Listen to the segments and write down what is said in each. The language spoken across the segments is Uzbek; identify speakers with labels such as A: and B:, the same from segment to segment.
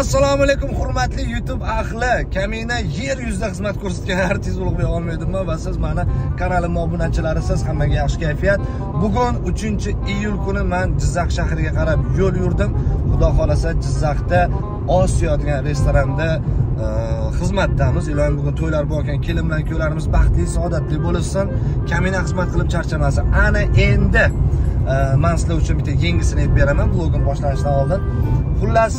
A: assalomu alaykum hurmatli youtube ahli. Kamina yer yuzida xizmat ko'rsatgan artist ulug'bek olmaydimman va siz mani kanalimni obunachilarisiz hammaga yaxshi kayfiyat. Bugun 3 iyul kuni man jizzax shahriga qarab yo'l yurdim. Xudo xohlasa jizzaxda osiyo degan restoranda e, xizmatdamiz. Iloyim bugun to'ylar bor ekan kelin bilan kuyovlarimiz baxtli saodatli bo'lishsin. Kamina xizmat qilib charchamasin ana endi e, man sizlar uchun bitta yangisini aytib beraman. Blogim boshlanishidan oldin. Xullas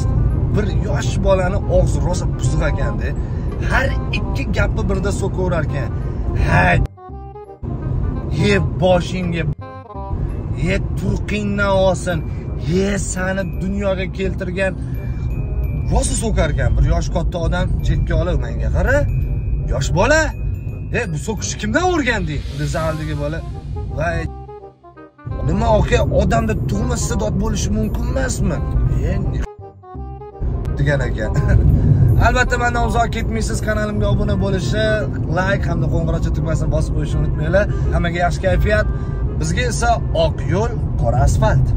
A: bir yosh bolani og'zi rosa buzuq ekanda har ikki gapni birda so'kaverar ekan ha ye boshingga ye turqingdan olsin ye sani dunyoga keltirgan rosa so'kar ekan bir yosh katta odam chetga olib menga qara yosh bola e bu so'kishni kimdan o'rganding desa haligi bola voy nima aka odamda tug'ma iste'dod bo'lishi mumkin emasmi? Degan ekan. Albatta mandan uzoq ketmaysiz. Kanalimga obuna bo'lishi layk hamda qo'ng'iroqcha tugmasini bosib qo'yishni unutmanglar. Hammaga yaxshi kayfiyat. Bizga esa oq yo'l qora asfalt.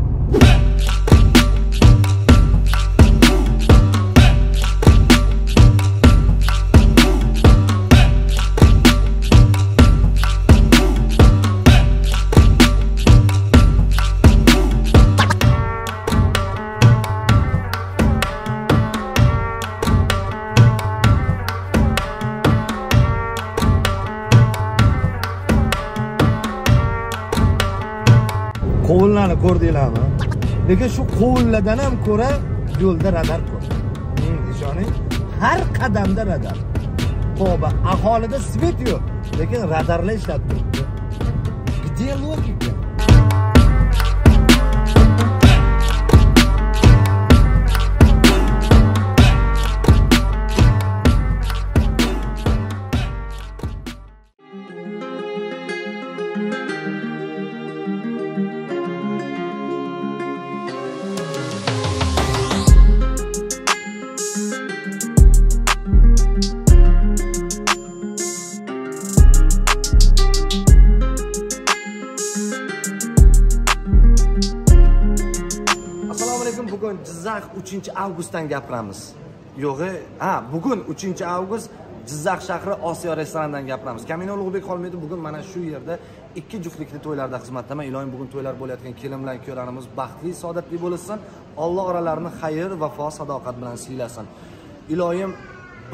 A: Qovunlarni ko'rdinglarmi? Lekin shu qovunlardan ham ko'ra yo'lda radar ko'p. Ishoning har qadamda radar. Tavba aholida svet yo'q lekin radarlar ishlab turibdi. Где логика bugun jizzax 3 avgustdan gapiramiz. Yo'g'i ha bugun 3 avgust jizzax shahri osiyo restoranidan gapiramiz. Kamina ulug'bek xolmedov bugun mana shu yerda ikki juftlikli to'ylarda xizmatdaman iloyim bugun to'ylar bo'layotgan kelin bilan kuyovlarimiz baxtli saodatli bo'lsin. Alloh oralarini xayr vafo sadoqat bilan siylasin. Iloyim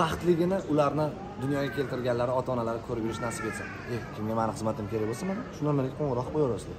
A: baxtligini ularni dunyoga keltirganlari ota onalari ko'rib yurish nasib etsin. Eh kimga mani xizmatim kerak bo'lsa mana shu nomerga qo'ng'iroq qo'yaverasizlar.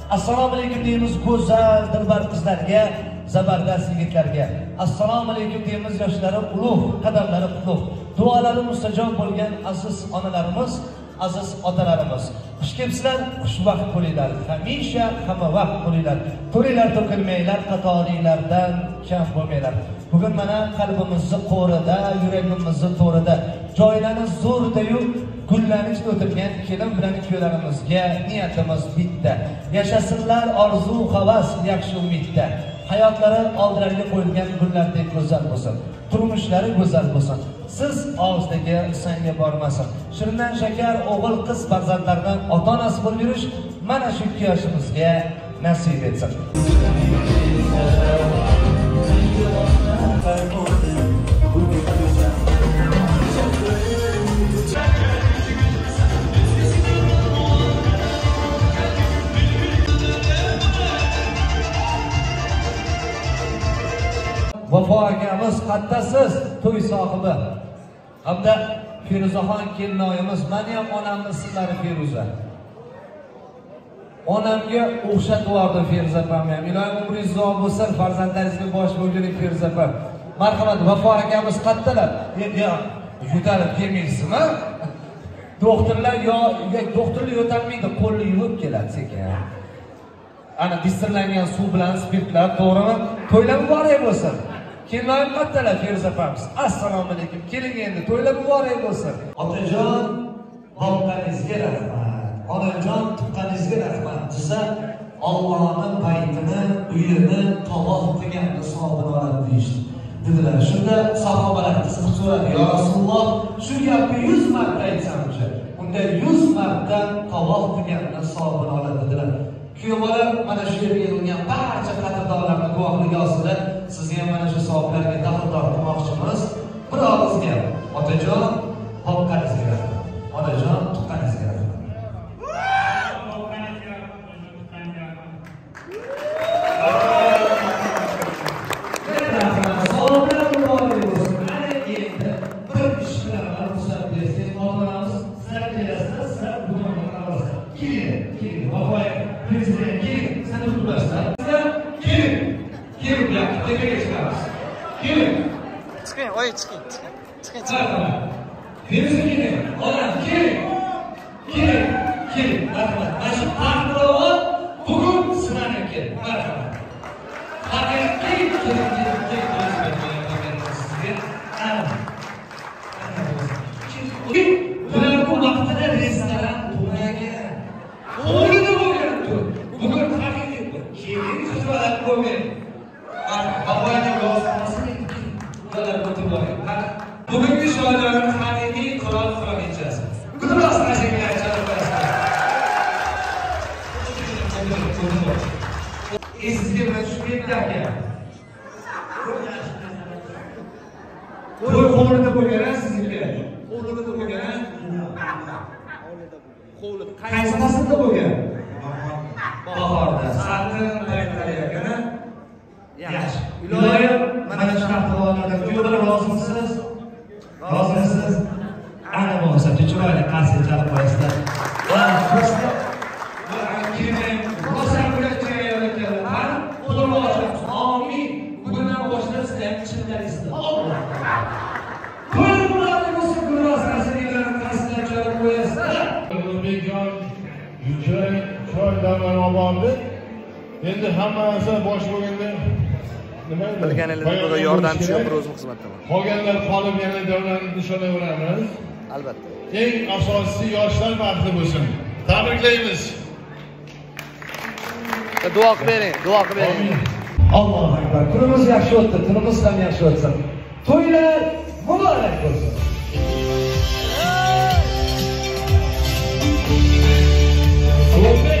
A: Assalomu alaykum deymiz go'zal dilbar qizlarga, zabardast yigitlarga. Assalomu alaykum deymiz yoshlari ulug', qadamlari qutlug'. Duolari mustajob bo'lgan aziz onalarimiz, aziz otalarimiz. Xush kelibsizlar, xushvaqt bo'linglar. Hamisha hamma vaqt bo'linglar. To'ringlar to'kilmanglar, qatoriylardan kam bo'lmanglar. Bugun mana qalbimizni qo'rida, yuragimizni to'rida, joylarni zo'rdayu gullanish o'tirgan kelin bilan ikkovlarimizga niyatimiz bitta. Yashasinlar orzu, havas, yaxshi umidda. Hayotlari oldilariga qo'yilgan gullardek go'zal bo'lsin. Turmushlari go'zal bo'lsin. Siz og'zdagi sanga bormasin. Shirindan shakar o'g'il qiz farzandlardan ota-onasi bo'lib yurish mana shu ikki yoshimizga nasib etsin. Vafo akamiz qattasiz to'y sohibi hamda Feruzaxon kelinoyimiz meni ham onamni ismlari Feruza. Onamga o'xshatib yubordim Feruza opamni ham. Iloyim umringiz uzoq bo'lsin, farzandlaringizga bosh bo'lganing Feruza opam. Marhamat, Vafo akamiz qattalar. endi yo'talib kelmaysizmi? Doktorlar yo doktorlar yo'talmaydi, qo'lni yuvib keladi sekin. ana distillangan suv bilan spirtlar to'g'rimi to'ylar muborak bo'lsin
B: kelinoyim qattalar feruza opamiz assalomu alaykum. Keling endi to'ylar muborak bo'lsin.
A: Otajon boqqaningizga rahmat. Onajon tuqqaningizga rahmat. Desa ollohni baytini uyini tovof qilgan hisobini oladi deyishdi. Dedilar shunda sahobalar qiziqib so'radi. Yo rasululloh shu gapni yuz marta aytsamchi? Unda yuz marta tovof qilgan hisobini oladi dedilar. Kuyovbola mana shu yerga yig'ilgan barcha qadrdonlarni guvohligi ostida sizni ham mana shu savoblarga daxldor qilmoqchimiz. Bir og'iz gap otajon boqqanizga onajon prezident, keling, sen tutasizlar. Sizlar keling, keling, buyoqqa tepaga chiqamiz. Keling.
C: chiqing oyi chiqing chiqing chiqing
A: Marhamat. Birisi keling, odam keling. Keling, keling, marhamat. Mana shu taxtirovod bugun sizlarniki. Marhamat. Haqiqiy keling, keling, keling. Sizga ana. Bular bu vaqtida restoran bo'lmagan. Hovlida bo'lgan tur. Bugun haqiqiy keling xizmat bo'lgan. Bahoyning yozmasini Bular o'tib boring. Bugungi shoirlarimiz haqiqiy qirol qirolichasi. Biroz ashakalar chalib qo'yasizlar. Sizga mana shu bitta aka. To'y hovlida bo'lgan sizniki. Hovlida bo'lgan. Qaysi faslda bo'lgan? Bahorda. Salqin paytlar ekan Yaxshi. Iloyim mana shu haftalardan juda rozimisiz? Rozimisiz? Ana bo'lsa chiroyli qarshi chalib
D: endi hamma narsa bosh bo'lganda nima
C: bilganingizda yordamchi yo'q o'zim xizmatdaman
D: qolganlar qolib yana davlatni nishonlayveramiz.
C: Albatta.
D: Eng asosiysi yoshlar baxtli bo'lsin. Tabriklaymiz.
C: Duo qilib bering duo qilib bering.
A: Allohu akbar. Kunimiz yaxshi o'tdi tunimiz ham yaxshi o'tsin. To'ylar muborak bo'lsin. Okay.